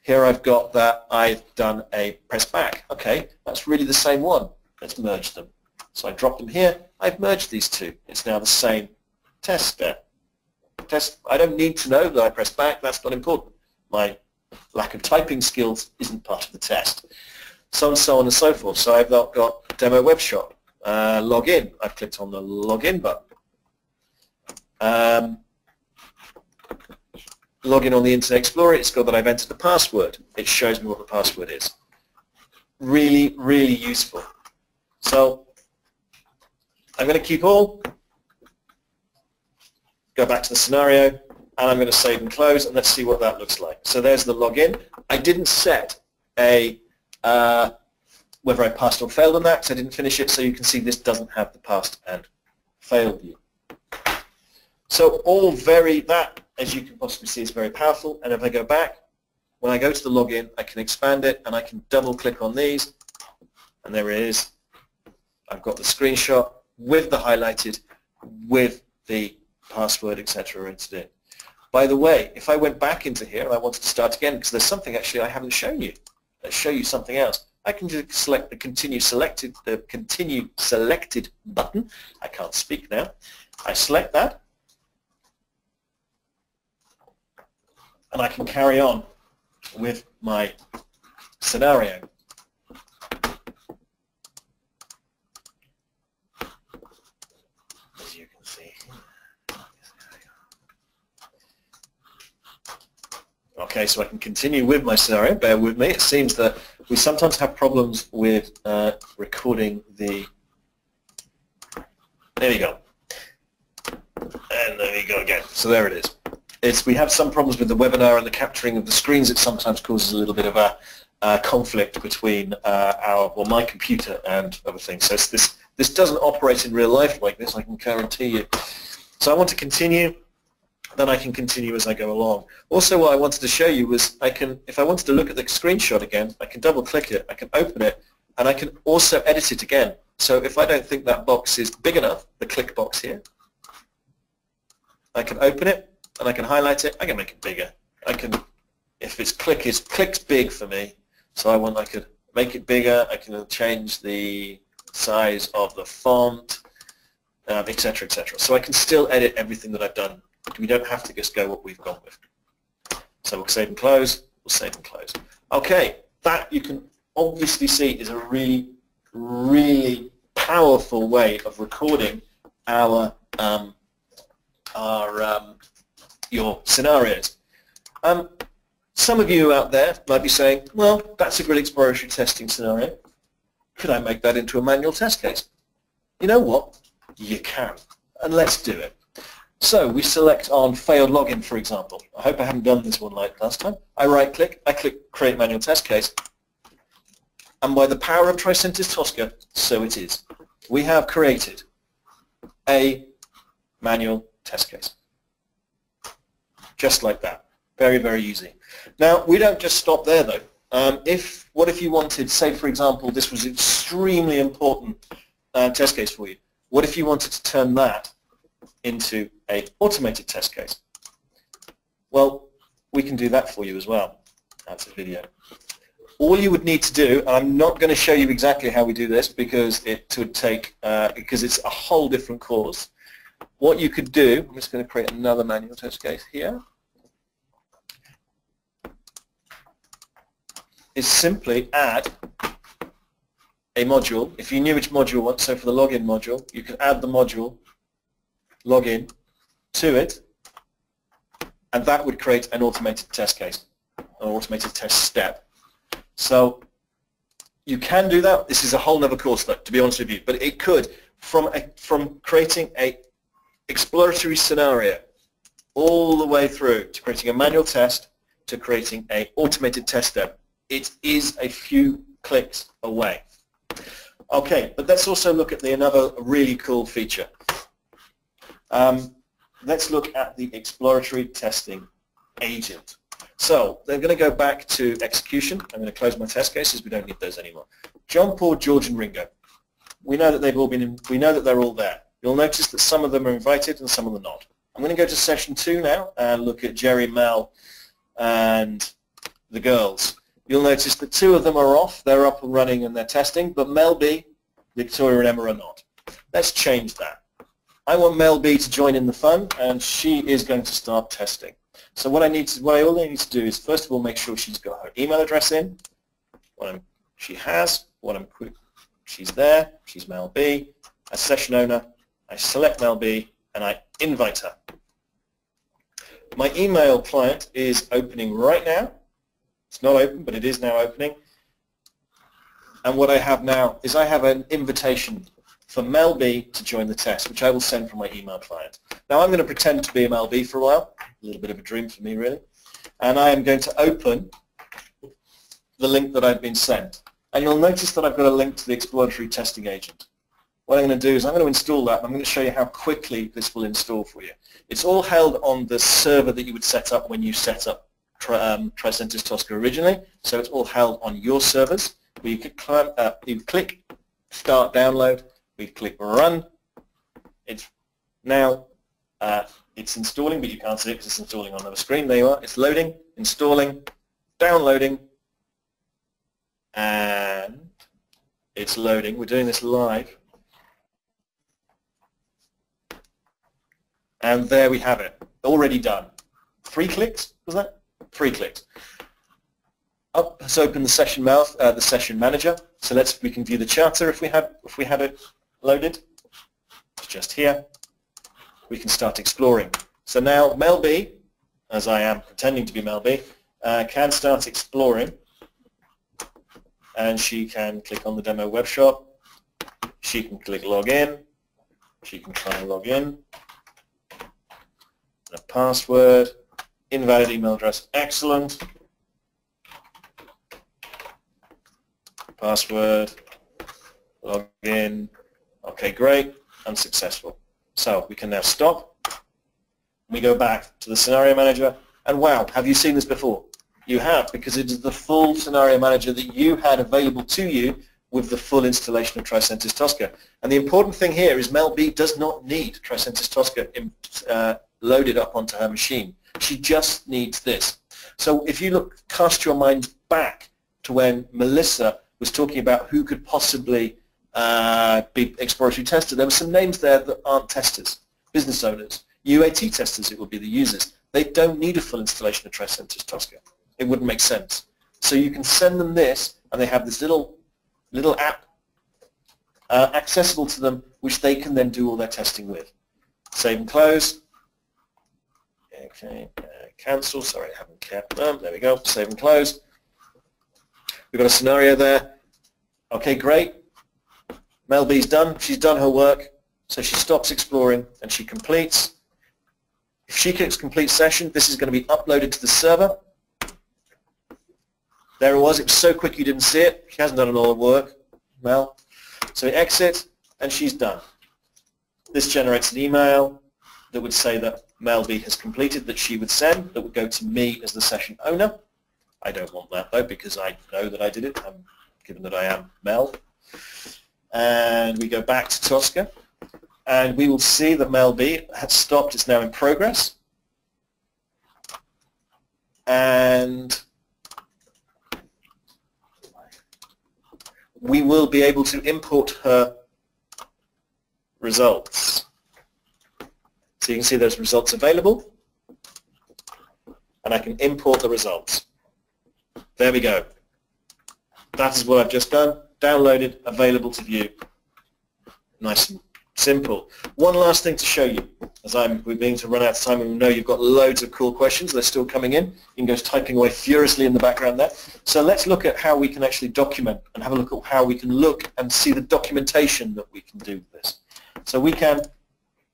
Here I've got that I've done a press back. Okay, that's really the same one. Let's merge them. So I drop them here. I've merged these two. It's now the same test there. Test. I don't need to know that I press back. That's not important. My Lack of typing skills isn't part of the test. So and so on and so forth. So I've got demo web shop, uh, log in. I've clicked on the login button. Um, log in on the Internet Explorer, it's got that I've entered the password. It shows me what the password is. Really, really useful. So I'm going to keep all, go back to the scenario, and I'm going to save and close, and let's see what that looks like. So there's the login. I didn't set a uh, whether I passed or failed on that because I didn't finish it, so you can see this doesn't have the passed and failed view. So all very, that as you can possibly see is very powerful, and if I go back, when I go to the login, I can expand it and I can double click on these, and there it is. I've got the screenshot with the highlighted, with the password, etc. into it. By the way, if I went back into here and I wanted to start again, because there's something actually I haven't shown you. Let's show you something else. I can just select the continue selected the continue selected button. I can't speak now. I select that and I can carry on with my scenario. As you can see. Okay, so I can continue with my scenario. Bear with me. It seems that we sometimes have problems with uh, recording the... There we go. And there we go again. So there it is. It's, we have some problems with the webinar and the capturing of the screens. It sometimes causes a little bit of a conflict between uh, our, well, my computer and other things. So this, this doesn't operate in real life like this, I can guarantee you. So I want to continue then I can continue as I go along. Also what I wanted to show you was I can, if I wanted to look at the screenshot again, I can double click it, I can open it, and I can also edit it again. So if I don't think that box is big enough, the click box here, I can open it and I can highlight it, I can make it bigger. I can, if it's click is click's big for me, so I want I could make it bigger, I can change the size of the font, etc., um, etc. Et so I can still edit everything that I've done we don't have to just go what we've gone with. So we'll save and close, we'll save and close. Okay, that you can obviously see is a really, really powerful way of recording our, um, our um, your scenarios. Um, some of you out there might be saying, well, that's a great exploratory testing scenario. Could I make that into a manual test case? You know what? You can. And let's do it. So we select on failed login, for example. I hope I haven't done this one like last time. I right-click, I click Create Manual Test Case, and by the power of Tricentis Tosca, so it is. We have created a manual test case. Just like that. Very, very easy. Now, we don't just stop there, though. Um, if What if you wanted, say, for example, this was extremely important uh, test case for you. What if you wanted to turn that into a automated test case? Well, we can do that for you as well. That's a video. All you would need to do, and I'm not going to show you exactly how we do this because it would take, uh, because it's a whole different course. What you could do, I'm just going to create another manual test case here, is simply add a module. If you knew which module so for the login module, you can add the module login to it, and that would create an automated test case, an automated test step. So you can do that. This is a whole other course, though, to be honest with you. But it could, from a, from creating a exploratory scenario all the way through to creating a manual test to creating a automated test step. It is a few clicks away. Okay, but let's also look at the another really cool feature. Um, let's look at the exploratory testing agent. So they're going to go back to execution. I'm going to close my test cases. We don't need those anymore. John, Paul, George, and Ringo. We know that they've all been. In, we know that they're all there. You'll notice that some of them are invited and some of them not. I'm going to go to session two now and look at Geri, Mel, and the girls. You'll notice that two of them are off. They're up and running and they're testing, but Mel B, Victoria, and Emma are not. Let's change that. I want Mel B to join in the fun, and she is going to start testing. So what I need to, what I I need to do is first of all make sure she's got her email address in. What I'm, she has. What I'm she's there. She's Mel B. As session owner, I select Mel B and I invite her. My email client is opening right now. It's not open, but it is now opening. And what I have now is I have an invitation for Mel B to join the test, which I will send from my email client. Now I'm going to pretend to be a Mel B for a while, a little bit of a dream for me really, and I am going to open the link that I've been sent. And you'll notice that I've got a link to the exploratory testing agent. What I'm going to do is I'm going to install that and I'm going to show you how quickly this will install for you. It's all held on the server that you would set up when you set up um, Tricentis Tosca originally, so it's all held on your servers. We could climb, uh, you click Start Download, we click Run. It's now uh, it's installing, but you can't see it because it's installing on another screen. There you are. It's loading, installing, downloading, and it's loading. We're doing this live. And there we have it, already done. Three clicks, was that? Three clicks. Up has opened the session mouth, uh, the session manager. So let's we can view the charter if we had if we had it loaded. It's just here. We can start exploring. So now Mel B, as I am pretending to be Mel B, uh, can start exploring and she can click on the demo web shop. She can click login. She can try and log in. A password, invalid email address, excellent. Password, login, okay, great, unsuccessful. So we can now stop. We go back to the scenario manager, and wow, have you seen this before? You have, because it is the full scenario manager that you had available to you with the full installation of Tricentis Tosca. And the important thing here is Mel B does not need Tricentis Tosca uh, loaded up onto her machine. She just needs this. So if you look, cast your mind back to when Melissa was talking about who could possibly uh, be exploratory tester, there were some names there that aren't testers, business owners, UAT testers, it would be the users. They don't need a full installation of Tricentis Tosca it wouldn't make sense. So you can send them this, and they have this little little app uh, accessible to them, which they can then do all their testing with. Save and close. Okay, uh, cancel. Sorry, I haven't kept them. There we go. Save and close. We've got a scenario there. Okay, great. Mel B's done. She's done her work. So she stops exploring and she completes. If she clicks complete session, this is going to be uploaded to the server. There it was. It was so quick you didn't see it. She hasn't done all the work, Mel. So we exit, and she's done. This generates an email that would say that Mel B has completed that she would send, that would go to me as the session owner. I don't want that though because I know that I did it, given that I am Mel. And we go back to Tosca, and we will see that Mel B has stopped. It's now in progress. And we will be able to import her results. So you can see those results available, and I can import the results. There we go. That is what I've just done. Downloaded, available to view. Nice and simple. One last thing to show you, as I'm beginning to run out of time and we know you've got loads of cool questions. They're still coming in. You can go typing away furiously in the background there. So let's look at how we can actually document and have a look at how we can look and see the documentation that we can do with this. So we can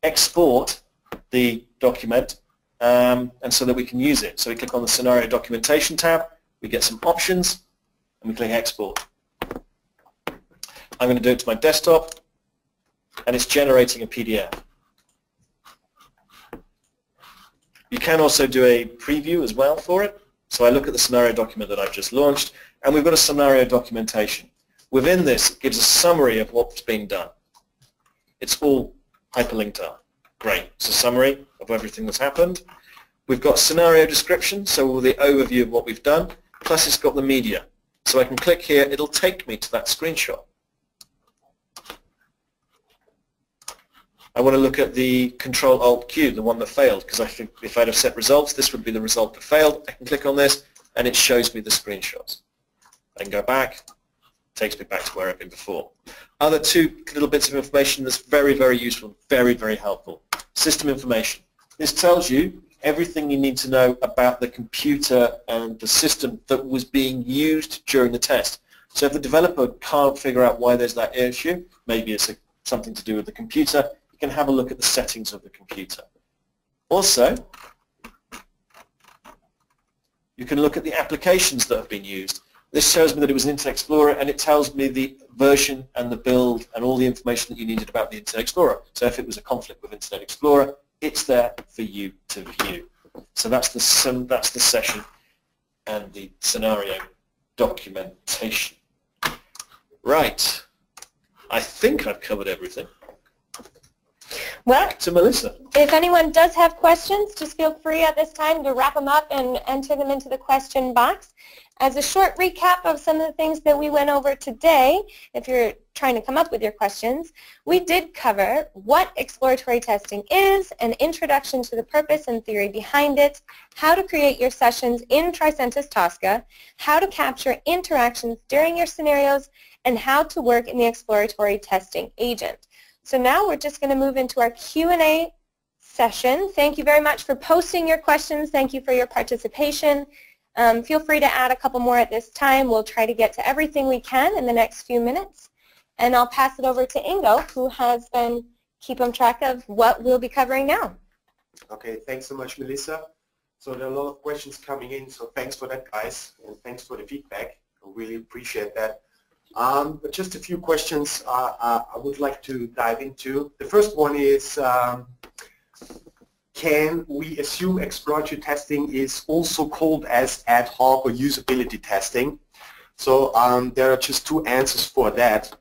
export the document um, and so that we can use it. So we click on the scenario documentation tab, we get some options, and we click export. I'm going to do it to my desktop and it's generating a PDF. You can also do a preview as well for it. So I look at the scenario document that I've just launched, and we've got a scenario documentation. Within this, it gives a summary of what's been done. It's all hyperlinked up. Great. It's a summary of everything that's happened. We've got scenario description, so all the overview of what we've done, plus it's got the media. So I can click here, it'll take me to that screenshot. I want to look at the Control Alt Q, the one that failed, because I think if I'd have set results, this would be the result that failed. I can click on this, and it shows me the screenshots. I can go back, takes me back to where I've been before. Other two little bits of information that's very, very useful, very, very helpful. System information. This tells you everything you need to know about the computer and the system that was being used during the test. So if the developer can't figure out why there's that issue, maybe it's a, something to do with the computer, you can have a look at the settings of the computer. Also, you can look at the applications that have been used. This shows me that it was an Internet Explorer and it tells me the version and the build and all the information that you needed about the Internet Explorer. So if it was a conflict with Internet Explorer, it's there for you to view. So that's the, that's the session and the scenario documentation. Right. I think I've covered everything. Well, Back to Melissa. If anyone does have questions, just feel free at this time to wrap them up and enter them into the question box. As a short recap of some of the things that we went over today, if you're trying to come up with your questions, we did cover what exploratory testing is, an introduction to the purpose and theory behind it, how to create your sessions in Tricentis Tosca, how to capture interactions during your scenarios, and how to work in the exploratory testing agent. So now we're just going to move into our Q&A session. Thank you very much for posting your questions. Thank you for your participation. Um, feel free to add a couple more at this time. We'll try to get to everything we can in the next few minutes. And I'll pass it over to Ingo, who has been keeping track of what we'll be covering now. Okay, thanks so much, Melissa. So there are a lot of questions coming in, so thanks for that, guys, and thanks for the feedback. I really appreciate that. Um, but just a few questions uh, uh, I would like to dive into. The first one is, um, can we assume exploratory testing is also called as ad hoc or usability testing? So um, there are just two answers for that.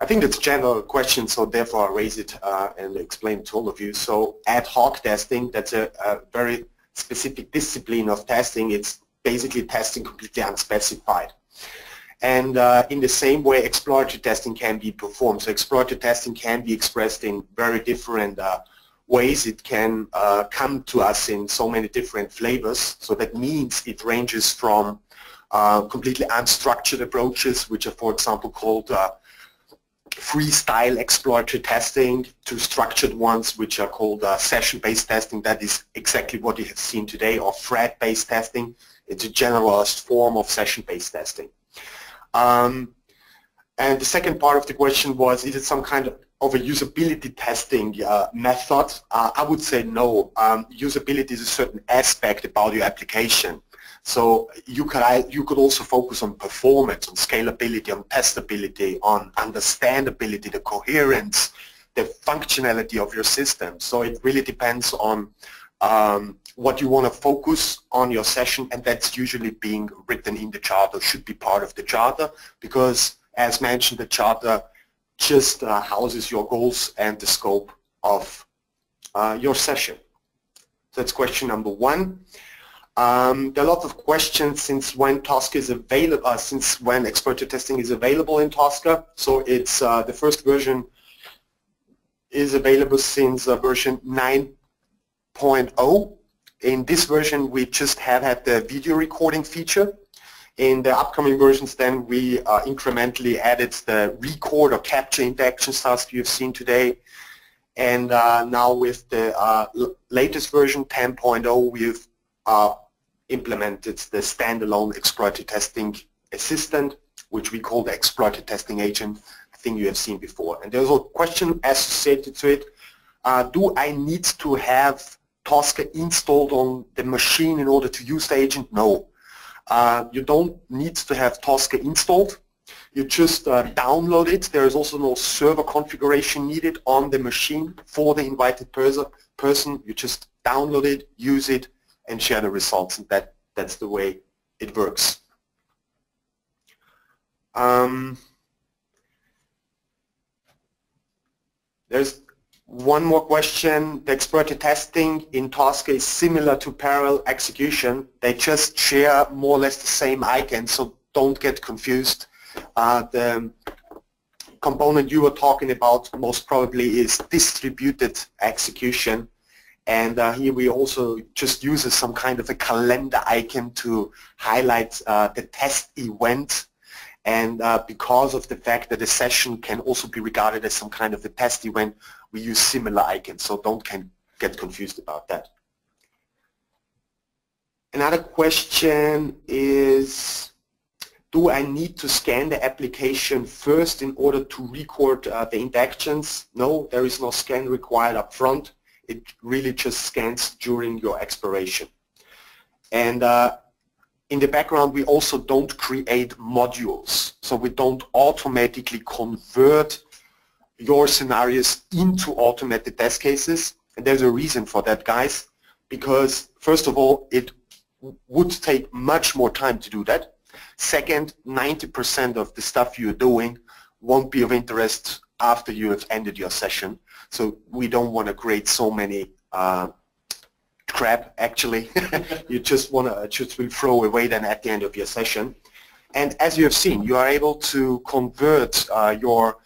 I think it's a general question, so therefore I raise it uh, and explain to all of you. So ad hoc testing, that's a, a very specific discipline of testing. It's basically testing completely unspecified. And uh, in the same way, exploratory testing can be performed. So exploratory testing can be expressed in very different uh, ways it can uh, come to us in so many different flavors. So that means it ranges from uh, completely unstructured approaches, which are, for example, called uh, freestyle exploratory testing, to structured ones, which are called uh, session-based testing. That is exactly what you have seen today, or thread-based testing. It's a generalized form of session-based testing. Um, and the second part of the question was, is it some kind of a usability testing uh, method, uh, I would say no. Um, usability is a certain aspect about your application. So you could, you could also focus on performance, on scalability, on testability, on understandability, the coherence, the functionality of your system. So it really depends on um, what you want to focus on your session and that's usually being written in the charter, should be part of the charter because as mentioned the charter just uh, houses your goals and the scope of uh, your session. So that's question number one. Um, there are lots of questions since when Tosca is available, uh, since when expert testing is available in Tosca. So it's uh, the first version is available since uh, version 9 2.0. In this version, we just have had the video recording feature. In the upcoming versions, then, we uh, incrementally added the record or capture interaction task you've seen today. And uh, now with the uh, latest version 10.0, we've uh, implemented the standalone exploratory testing assistant, which we call the exploratory testing agent, thing you have seen before. And there's a question associated to it. Uh, do I need to have Tosca installed on the machine in order to use the agent? No. Uh, you don't need to have Tosca installed. You just uh, download it. There is also no server configuration needed on the machine for the invited person. You just download it, use it, and share the results. And that, that's the way it works. Um, there's one more question. The exploratory testing in Tosca is similar to parallel execution. They just share more or less the same icon, so don't get confused. Uh, the component you were talking about most probably is distributed execution. And uh, here we also just use some kind of a calendar icon to highlight uh, the test event. And uh, because of the fact that a session can also be regarded as some kind of a test event, we use similar icons. So don't can get confused about that. Another question is, do I need to scan the application first in order to record uh, the interactions? No, there is no scan required up front. It really just scans during your exploration. And uh, in the background, we also don't create modules. So we don't automatically convert your scenarios into automated test cases. And there's a reason for that, guys, because first of all, it would take much more time to do that. Second, 90% of the stuff you're doing won't be of interest after you have ended your session. So we don't want to create so many uh, crap actually. you just want to just will throw away then at the end of your session. And as you have seen, you are able to convert uh, your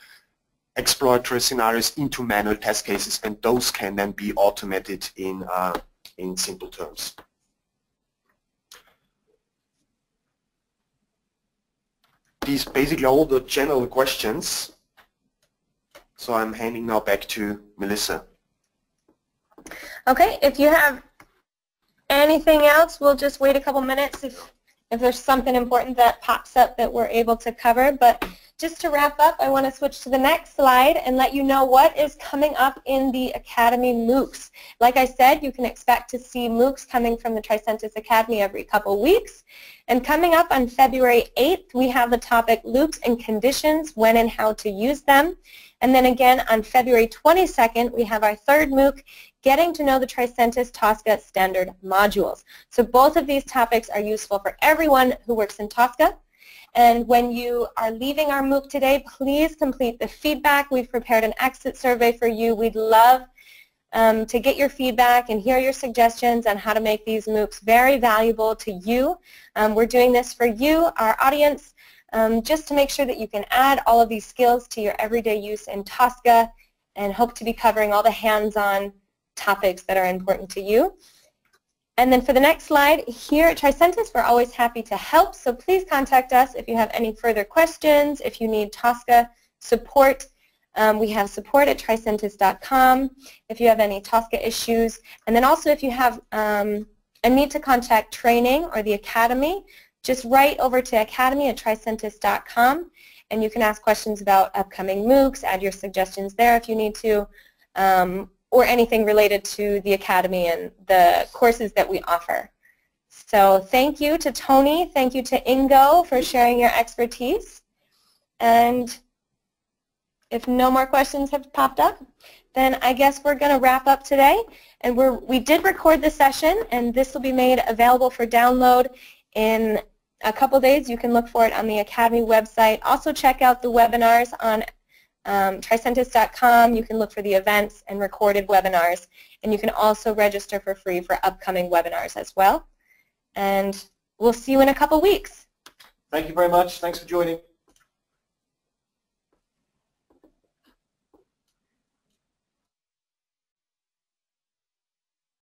exploratory scenarios into manual test cases and those can then be automated in, uh, in simple terms. These basically all the general questions. So I'm handing now back to Melissa. Okay, if you have anything else, we'll just wait a couple minutes if, if there's something important that pops up that we're able to cover. But just to wrap up, I want to switch to the next slide and let you know what is coming up in the Academy MOOCs. Like I said, you can expect to see MOOCs coming from the Tricentis Academy every couple weeks. And coming up on February 8th, we have the topic Loops and Conditions, when and how to use them. And then again on February 22nd, we have our third MOOC, Getting to Know the Tricentis Tosca Standard Modules. So both of these topics are useful for everyone who works in Tosca. And when you are leaving our MOOC today, please complete the feedback. We've prepared an exit survey for you. We'd love um, to get your feedback and hear your suggestions on how to make these MOOCs very valuable to you. Um, we're doing this for you, our audience, um, just to make sure that you can add all of these skills to your everyday use in Tosca and hope to be covering all the hands-on topics that are important to you. And then for the next slide, here at Tricentis, we're always happy to help, so please contact us if you have any further questions, if you need Tosca support. Um, we have support at tricentis.com if you have any Tosca issues. And then also if you have um, a need to contact training or the Academy, just write over to academy at tricentis.com and you can ask questions about upcoming MOOCs, add your suggestions there if you need to, um, or anything related to the Academy and the courses that we offer. So thank you to Tony, thank you to Ingo for sharing your expertise. And if no more questions have popped up, then I guess we're going to wrap up today. And we're, we did record the session, and this will be made available for download in a couple days. You can look for it on the Academy website. Also check out the webinars on um, tricentis.com. You can look for the events and recorded webinars. And you can also register for free for upcoming webinars as well. And we'll see you in a couple weeks. Thank you very much. Thanks for joining.